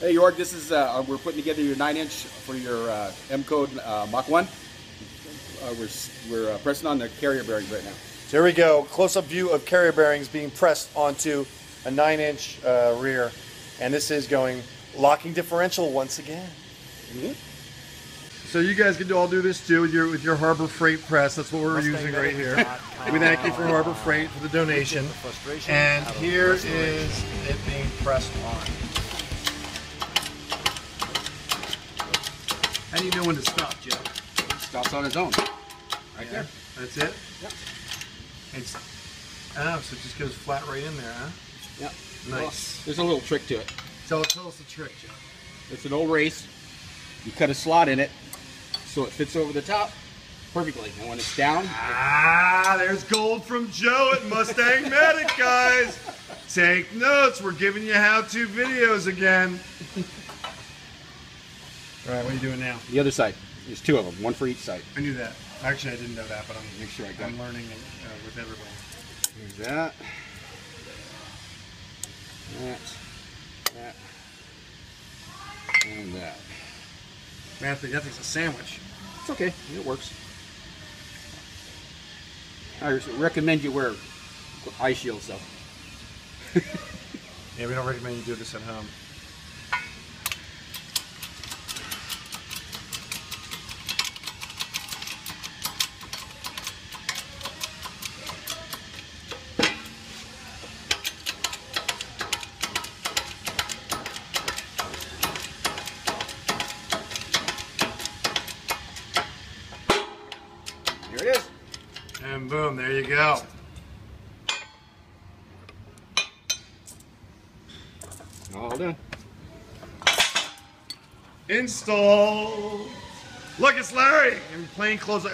Hey Jorg, this is uh, we're putting together your nine inch for your uh, M code uh, Mach one. Uh, we're we're uh, pressing on the carrier bearing right now. So here we go, close-up view of carrier bearings being pressed onto a nine-inch uh, rear, and this is going locking differential once again. Mm -hmm. So you guys can all do this too with your with your Harbor Freight press. That's what we're Mustang using right here. we thank you for Harbor Freight for the donation. And here is it being pressed on. Do you know when to stop, Joe? Stops on its own. Right yeah. there. That's it? Yep. It's, oh, so it just goes flat right in there, huh? Yep. Nice. Well, there's a little trick to it. Tell, tell us the trick, Joe. It's an old race. You cut a slot in it so it fits over the top perfectly. And when it's down... Ah, there's gold from Joe at Mustang Medic, guys. Take notes. We're giving you how-to videos again. All right, what are you doing now? The other side. There's two of them, one for each side. I knew that. Actually, I didn't know that, but I'm make sure I got. I'm learning uh, with everybody. Here's that. That. That. And that. Man, that thing's a sandwich. It's okay. It works. I recommend you wear eye shields though. yeah, we don't recommend you do this at home. And boom, there you go. All done. Install. Look, it's Larry in plain clothes.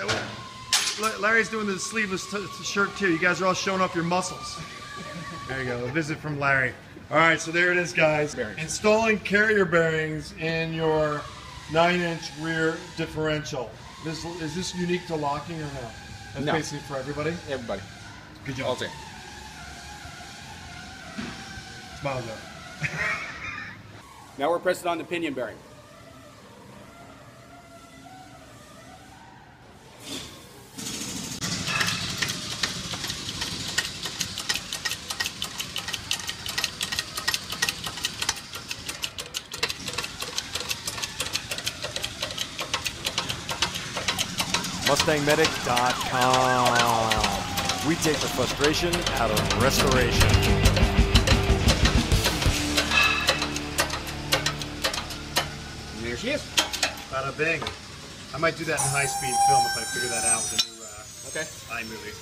Larry's doing the sleeveless shirt too. You guys are all showing off your muscles. There you go. A visit from Larry. All right, so there it is, guys. Bearings. Installing carrier bearings in your nine-inch rear differential. This, is this unique to locking or no? That's no. basically for everybody? Everybody. Good job. All day. Smile, Joe. now we're pressing on the pinion bearing. MustangMedic.com. We take the frustration out of restoration. there she is. Bada bing. I might do that in high-speed film if I figure that out with a new uh, okay. iMovie.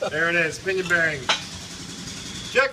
there it is, pinion bearing. Check.